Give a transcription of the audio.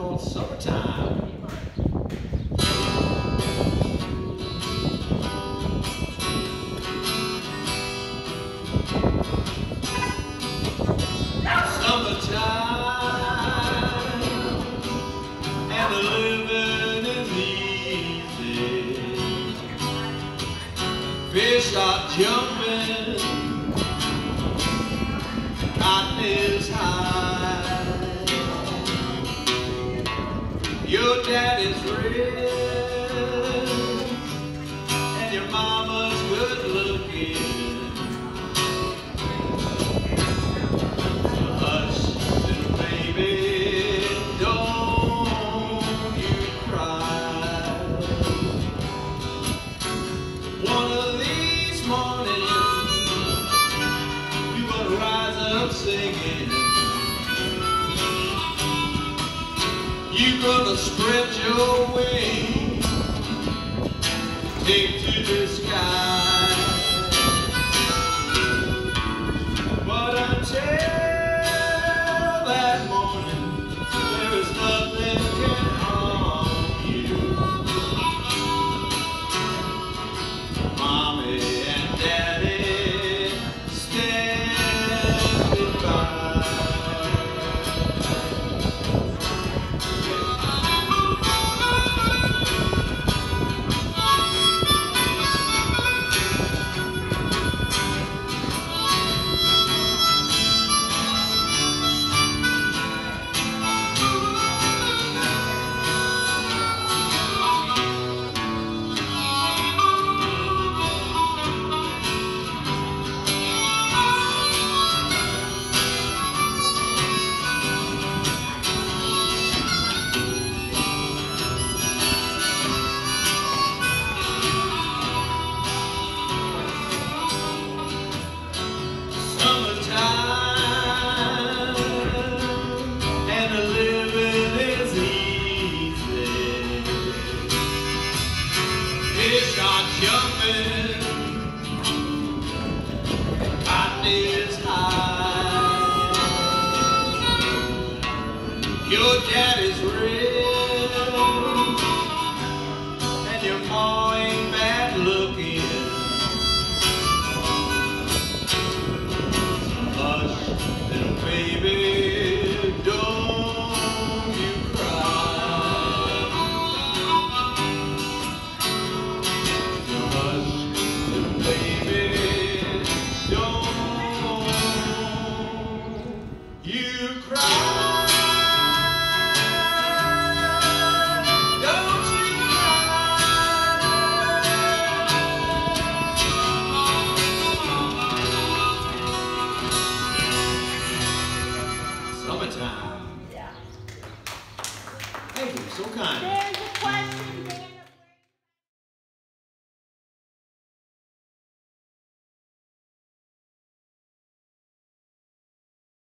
called Summertime. Fish are jumping, cotton is high. Your daddy's rich and your mama's good looking. Hush, little baby, don't you cry. One of these mornings, you're gonna rise up singing. You gonna spread your wings, Your daddy's rich So kind. There's a question, Dan.